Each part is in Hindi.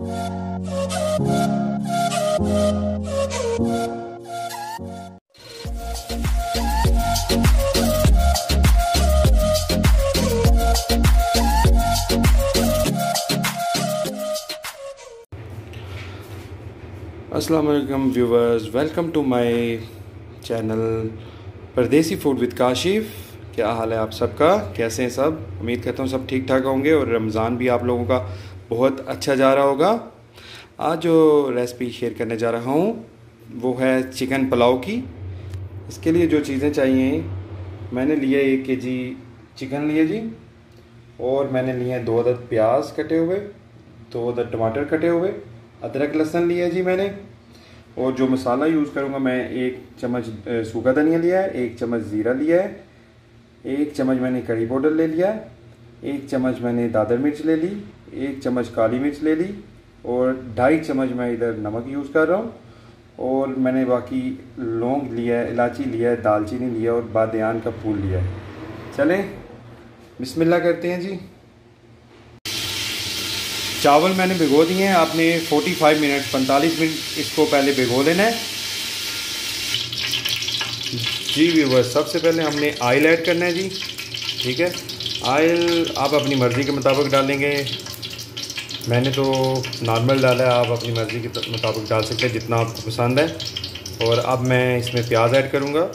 वालेकुम viewers welcome to my channel Pardesi food with Kashif क्या हाल है आप सबका? कैसे हैं सब? उम्मीद करता हूँ सब ठीक ठाक होंगे और रमज़ान भी आप लोगों का बहुत अच्छा जा रहा होगा। आज जो रेसिपी शेयर करने जा रहा हूँ, वो है चिकन पुलाव की। इसके लिए जो चीज़ें चाहिए, मैंने लिया एक के जी चिकन लिए जी, और मैंने लिए दो अदद प्याज कटे हुए, दो अदद टमाटर कटे हुए, अदरक लहसन लिया जी मैंने, और जो मसाला यूज़ करूँगा मैं, एक चम्मच सूखा धनिया लिया है, एक चम्मच ज़ीरा लिया है, एक चम्मच मैंने कड़ी पाउडर ले लिया है, एक चम्मच मैंने दादर मिर्च ले ली एक चम्मच काली मिर्च ले ली और ढाई चम्मच मैं इधर नमक यूज़ कर रहा हूँ और मैंने बाकी लौंग लिया है, इलायची लिया है, दालचीनी लिया और बादयान का फूल लिया है। चलें, बिस्मिल्लाह करते हैं जी। चावल मैंने भिगो दिए हैं, आपने 45 मिनट 45 मिनट इसको पहले भिगो लेना है। जी व्यूवर सबसे पहले हमने आयल ऐड करना है जी, ठीक है? आयल आप अपनी मर्ज़ी के मुताबिक डालेंगे। मैंने तो नॉर्मल डाला है, आप अपनी मर्ज़ी के मुताबिक डाल सकते हैं, जितना आपको पसंद है। और अब मैं इसमें प्याज ऐड करूँगा।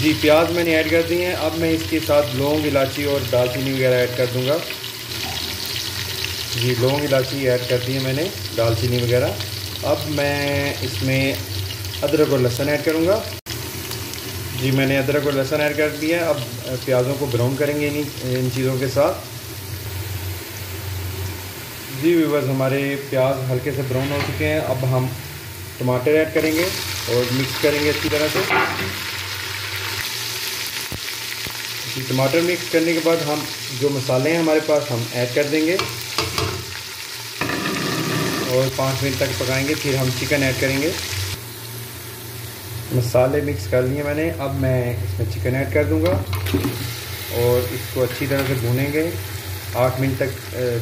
जी, प्याज मैंने ऐड कर दिए हैं। अब मैं इसके साथ लौंग, इलायची और दालचीनी वगैरह ऐड कर दूँगा। जी, लौंग, इलायची ऐड कर दी है मैंने, दालचीनी वगैरह। अब मैं इसमें अदरक और लहसुन ऐड करूँगा। जी, मैंने अदरक और लहसुन ऐड कर दिया है। अब प्याज़ों को ब्राउन करेंगे इन चीज़ों के साथ। जी बस हमारे प्याज हल्के से ब्राउन हो चुके हैं। अब हम टमाटर ऐड करेंगे और मिक्स करेंगे अच्छी तरह से। टमाटर मिक्स करने के बाद हम जो मसाले हैं हमारे पास, हम ऐड कर देंगे। और पाँच मिनट तक पकाएँगे, फिर हम चिकन ऐड करेंगे। मसाले मिक्स कर लिए मैंने, अब मैं इसमें चिकन ऐड कर दूँगा। और इसको अच्छी तरह से भूनेंगे। आठ मिनट तक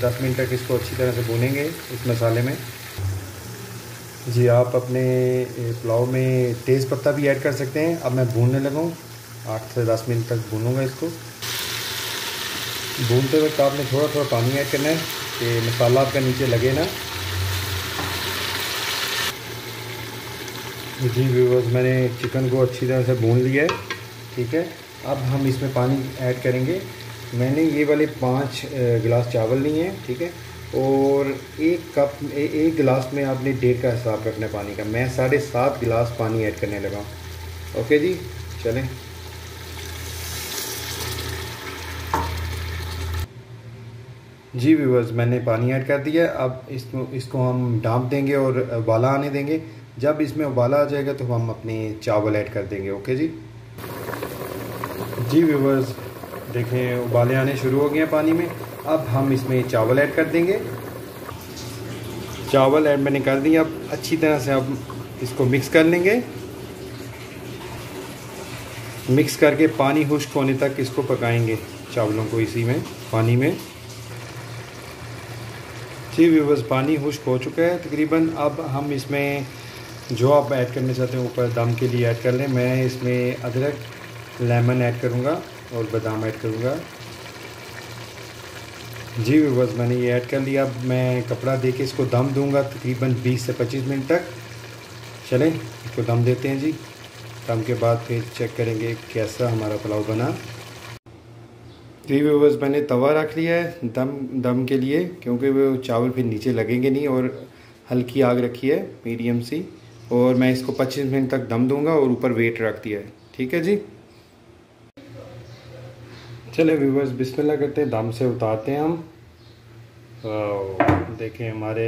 दस मिनट तक इसको अच्छी तरह से भूनेंगे इस मसाले में। जी, आप अपने पुलाव में तेज़ पत्ता भी ऐड कर सकते हैं। अब मैं भूनने लगा। आठ से दस मिनट तक भूनूँगा इसको। भूनते वक्त आपने थोड़ा थोड़ा पानी ऐड करना है कि मसाला आपका नीचे लगे ना। जी व्यूवर्स मैंने चिकन को अच्छी तरह से भून लिया है। ठीक है? अब हम इसमें पानी ऐड करेंगे। मैंने ये वाले पाँच गिलास चावल लिए हैं ठीक है? और एक कप ए, एक गिलास में आपने डेढ़ का हिसाब रखना है पानी का। मैं साढ़े सात गिलास पानी ऐड करने लगा ओके जी? चलें। जी व्यूवर्स मैंने पानी ऐड कर दिया अब इसको इसको हम डांप देंगे और उबाला आने देंगे। जब इसमें उबाला आ जाएगा तो हम अपने चावल ऐड कर देंगे। ओके जी? जी व्यूवर्स देखें, उबाले आने शुरू हो गए हैं पानी में। अब हम इसमें चावल ऐड कर देंगे। चावल ऐड मैंने कर दिया। अब अच्छी तरह से अब इसको मिक्स कर लेंगे। मिक्स करके पानी खुश्क होने तक इसको पकाएँगे चावलों को इसी में, पानी में। जी व्यूवर्स, पानी खुश्क हो चुका है तकरीबन। अब हम इसमें जो आप ऐड करना चाहते हैं, ऊपर दम के लिए ऐड कर लें। मैं इसमें अदरक, लेमन ऐड करूँगा। और बादाम ऐड करूँगा। जी, बस मैंने ये ऐड कर लिया। अब मैं कपड़ा दे के इसको दम दूँगा तकरीबन 20 से 25 मिनट तक। चलें, इसको दम देते हैं जी। दम के बाद फिर चेक करेंगे कैसा हमारा पुलाव बना। जी बस मैंने तवा रख लिया है दम दम के लिए, क्योंकि वो चावल फिर नीचे लगेंगे नहीं और हल्की आग रखी है मीडियम सी। और मैं इसको 25 मिनट तक दम दूँगा और ऊपर वेट रख दिया है। ठीक है जी? चले व्यूवर्स बिस्मिल्लाह करते दम से उतारते हैं हम। देखें हमारे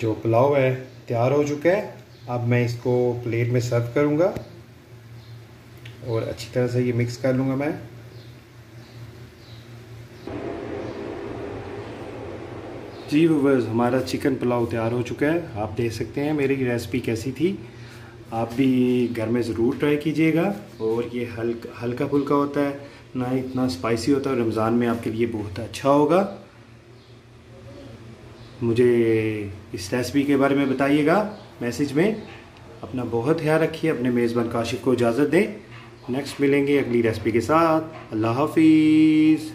जो पुलाव है, तैयार हो चुका है। अब मैं इसको प्लेट में सर्व करूँगा। और अच्छी तरह से ये मिक्स कर लूँगा मैं। जी व्यूवर्स हमारा चिकन पुलाव तैयार हो चुका है। आप देख सकते हैं मेरी रेसिपी कैसी थी। आप भी घर में ज़रूर ट्राई कीजिएगा। और ये हल्का हल्का फुल्का होता है। ना इतना स्पाइसी होता है रमज़ान में आपके लिए बहुत अच्छा होगा। मुझे इस रेसिपी के बारे में बताइएगा। मैसेज में अपना बहुत ख्याल रखिए, अपने मेज़बान काशिफ को इजाज़त दें। नेक्स्ट मिलेंगे अगली रेसिपी के साथ। अल्लाह हाफिज़।